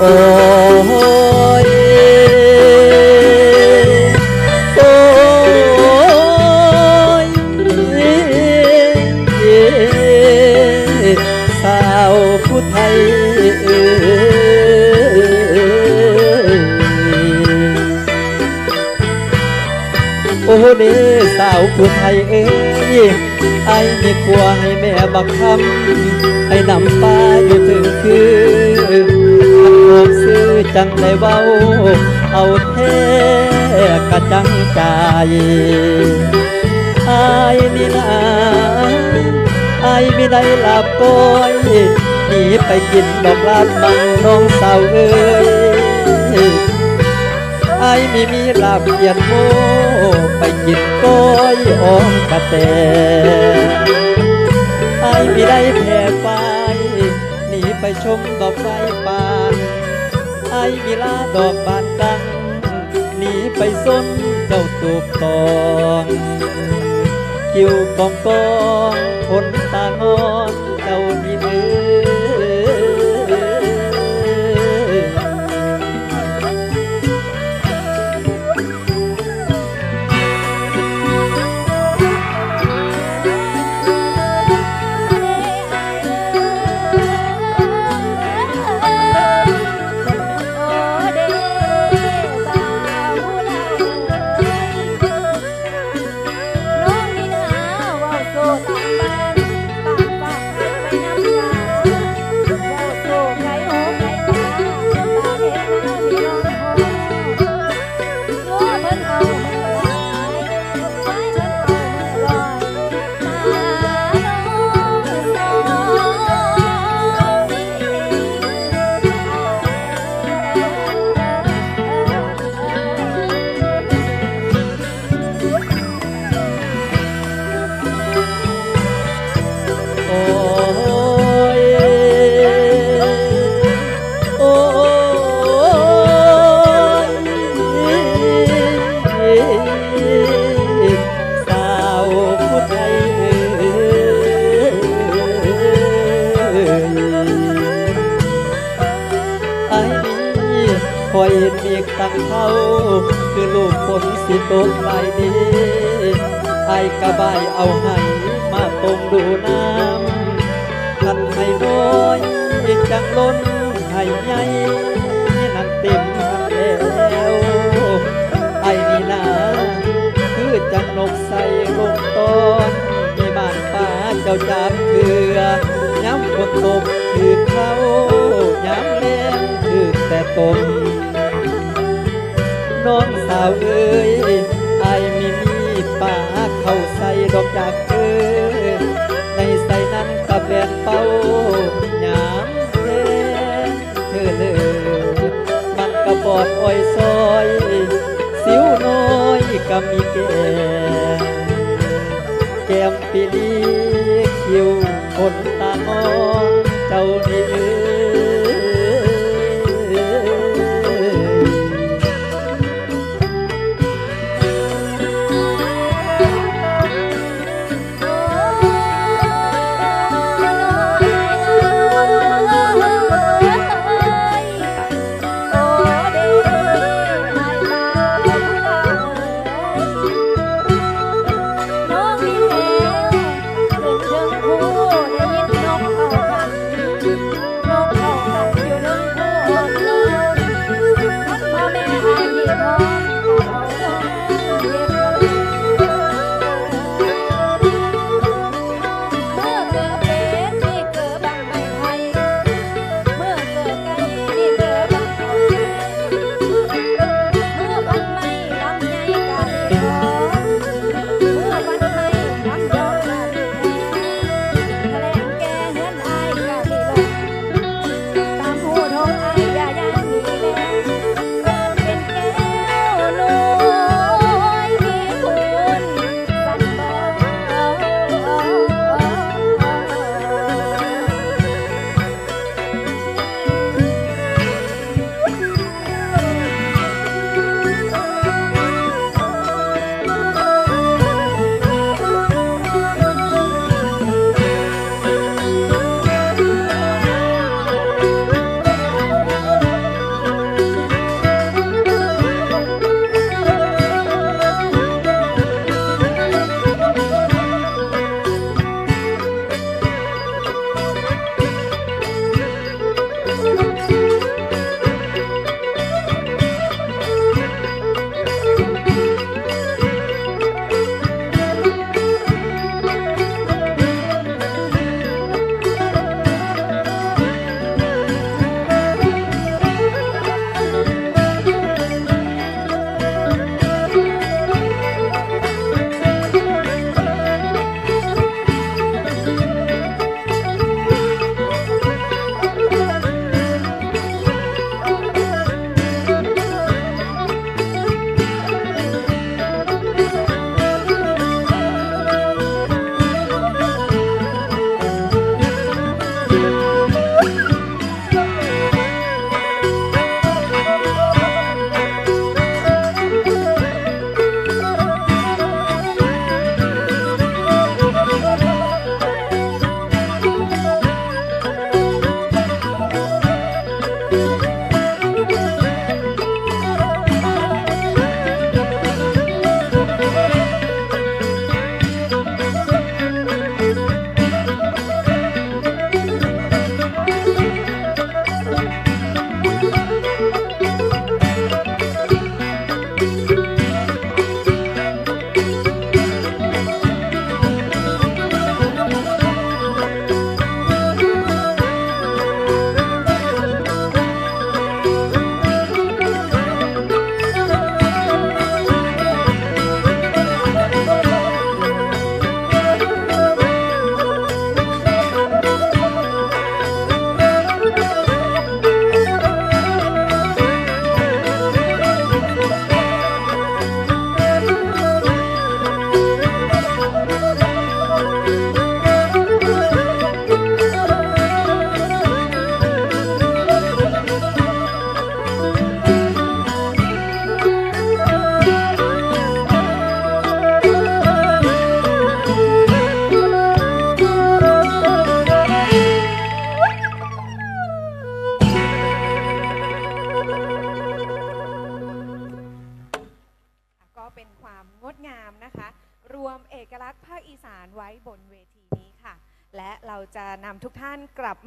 โอ้ยโอ้ยสาวผู้ไทยเอ่ยโอ้เด้สาวผู้ ซื้อจังได้เว้า เอาแท้กระจังใจอายนี่นะอายไม่ได้หลับก้อยหนีไปกินดอกลาดบังน้องสาวเอ้ยไอ้ไม่มีลาบเกียนโมไปกินก้อยอ้อมกระแตไอ้ไม่ได้แผ่ไฟหนี ไปชมดอกไฟบานไอ้เวลาดอกบานดังหนีไปส้นเจ้าตูบตองคิวกองกองคนตางอน เอาให้มาตรงดูน้ำขันให้น้อยจังล้นให้ใหญ่นั่นเต็มหันแล้วไอ้นี่นาคือจังนกใส่ลงตอนมีบ้านป่าเจ้าจามเถือย้ำฝนตกถือเขาย้ำแรงถือแต่ตมน้องสาวเอ้ยไอายมีมีป่า ดอกจากเอ้ยในใส่นั้นกะแบนเป้ายามเทเธอเลยมันกระบอดอ้อยซอย สิวน้อยก็มีแก้มแก้มปีลีคิวคนตามองเจ้านี่ ความงดงามนะคะ รวมเอกลักษณ์ภาคอีสานไว้บนเวทีนี้ค่ะ และเราจะนำทุกท่านกลับ